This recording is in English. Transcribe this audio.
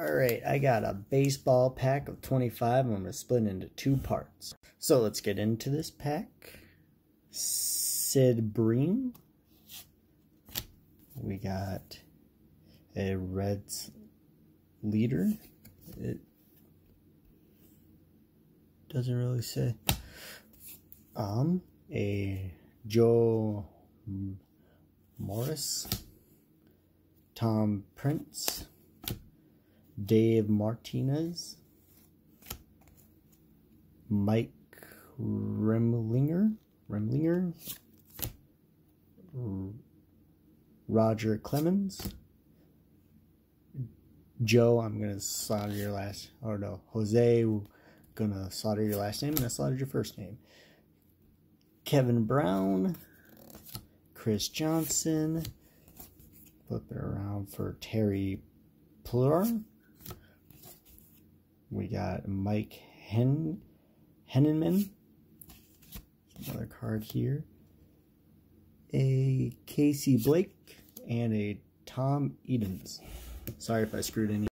Alright, I got a baseball pack of 25. I'm going to split into two parts. So let's get into this pack. Sid Bream. We got a Reds leader. It doesn't really say. Um, a Joe Morris, Tom Prince, Dave Martinez, Mike Remlinger, Remlinger, Roger Clemens, Joe, I'm gonna slaughter your last, or no, Jose, gonna slaughter your last name, and I slaughtered your first name. Kevin Brown, Chris Johnson, flip it around for Terry Puhl. We got Mike Hen Henneman. Another card here. A Casey Blake and a Tom Edens. Sorry if I screwed any.